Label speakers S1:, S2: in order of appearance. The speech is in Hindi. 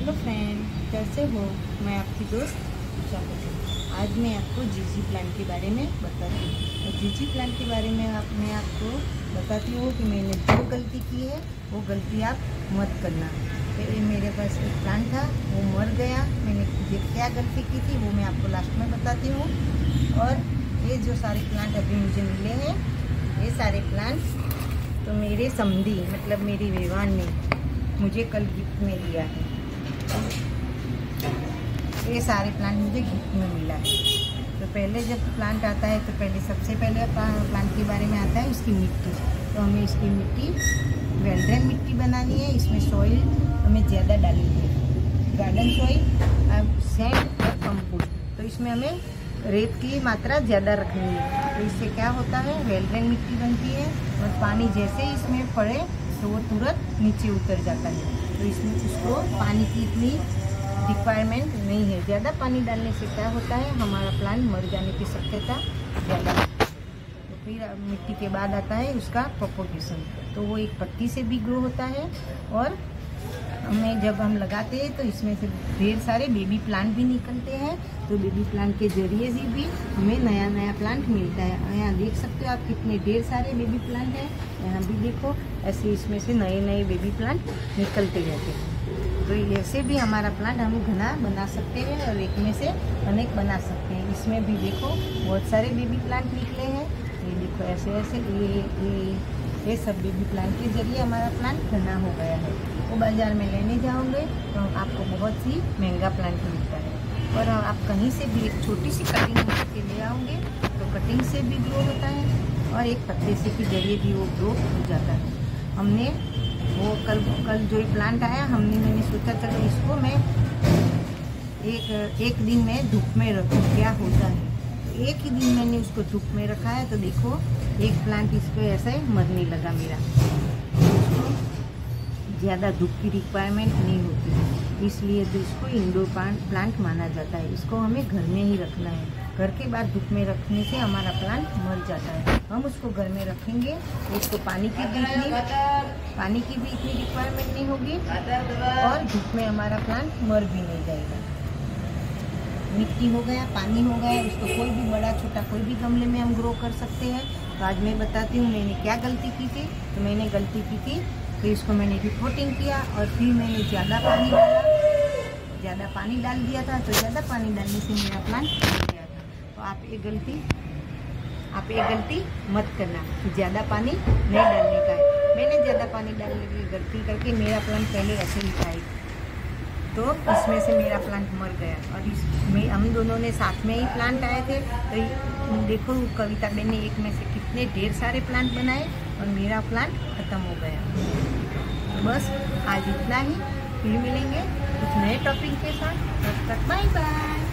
S1: हेलो फ्रेंड, कैसे हो? मैं आपकी दोस्त पटेल आज मैं आपको जीजी प्लान के बारे में बताती हूँ। और जीजी प्लान के बारे में आप, मैं आपको बताती हूँ कि मैंने जो गलती की है, वो गलती आप मत करना। पहले मेरे पास एक प्लान था, वो मर गया। मैंने ये क्या गलती की थी, वो मैं आपको लास्ट में बताती हूँ। और ये जो सारे प्लांट अभी मुझे मिले हैं, ये सारे प्लांट तो मेरे समधी मतलब मेरी विवान ने मुझे कल गिफ्ट में दिया है। ये सारे प्लांट मुझे गिफ्ट में मिला है। तो पहले जब प्लांट आता है तो पहले सबसे पहले प्लांट के बारे में आता है, उसकी मिट्टी। तो हमें इसकी मिट्टी वेल्ड्रेन मिट्टी बनानी है, इसमें सॉइल हमें ज़्यादा डालनी है। गार्डन सॉइल सेंड और कंपोस्ट तो इसमें हमें रेत की मात्रा ज़्यादा रखनी है। तो इससे क्या होता है? वेल्ड्रेन मिट्टी बनती है और पानी जैसे इसमें पड़े तो वो तुरंत नीचे उतर जाता है। तो इसमें उसको पानी की इतनी रिक्वायरमेंट नहीं है। ज़्यादा पानी डालने से क्या होता है? हमारा प्लांट मर जाने की शक्यता ज़्यादा तो फिर मिट्टी के बाद आता है उसका प्रोपोगेशन तो वो एक पत्ती से भी ग्रो होता है और हमें जब हम लगाते हैं तो इसमें से ढेर सारे बेबी प्लांट भी निकलते हैं। तो बेबी प्लांट के ज़रिए से भी हमें नया नया प्लांट मिलता है। यहाँ देख सकते हो आप कितने ढेर सारे बेबी प्लांट हैं। यहाँ भी देखो, ऐसे इसमें से नए नए बेबी प्लांट निकलते रहते हैं। तो ऐसे भी हमारा प्लांट हम घना बना सकते हैं और एक में से अनेक बना सकते हैं। इसमें भी देखो, बहुत सारे बेबी प्लांट निकले हैं। ये देखो, ऐसे ऐसे, ये ये ये सब बेबी प्लांट के ज़रिए हमारा प्लांट घना हो गया है। वो बाज़ार में लेने जाओगे तो आपको बहुत ही महँगा प्लांट मिलता है। और आप कहीं से भी एक छोटी सी कटिंग के ले आओगे तो कटिंग से भी ग्रो होता है और एक पत्ते से के ज़रिए भी वो ग्रो हो जाता है। हमने वो कल कल जो प्लांट आया, हमने, मैंने सोचा चलो इसको मैं एक एक दिन में धूप में रखूँ, क्या होता है? तो एक ही दिन मैंने उसको धूप में रखा है तो देखो, एक प्लांट इस पर ऐसा ही मरने लगा मेरा। ज़्यादा धूप की रिक्वायरमेंट नहीं होती। इसलिए तो इसको इंडोर प्लांट माना जाता है। इसको हमें घर में ही रखना है। घर के बाद धूप में रखने से हमारा प्लांट मर जाता है। हम उसको घर में रखेंगे, उसको पानी की भी इतनी पानी की भी इतनी रिक्वायरमेंट नहीं होगी और धूप में हमारा प्लांट मर भी नहीं जाएगा। मिट्टी हो गया, पानी हो गया, उसको कोई भी बड़ा, छोटा कोई भी गमले में हम ग्रो कर सकते हैं। तो आज मैं बताती हूँ, मैंने क्या गलती की थी? तो मैंने गलती की थी तो इसको मैंने रिपोर्टिंग किया और फिर मैंने ज़्यादा पानी डाला। ज़्यादा पानी डाल दिया था तो ज़्यादा पानी डालने से मेरा प्लांट मर गया था। तो आप ये गलती, आप ये गलती मत करना कि ज़्यादा पानी नहीं डालने का है। मैंने ज़्यादा पानी डालने की गलती करके मेरा प्लांट पहले ऐसे ही था तो इसमें से मेरा प्लांट मर गया। और इसमें हम दोनों ने साथ में ही प्लांट आए थे। तो देखो, कविता बेन ने एक में से कितने ढेर सारे प्लांट बनाए। और मेरा प्लान ख़त्म हो गया। बस आज इतना ही। फिर मिलेंगे कुछ नए टॉपिक के साथ। तब तक बाय बाय